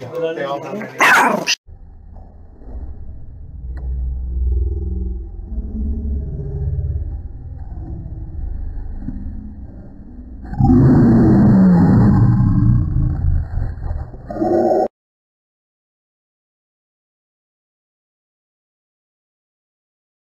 Devam.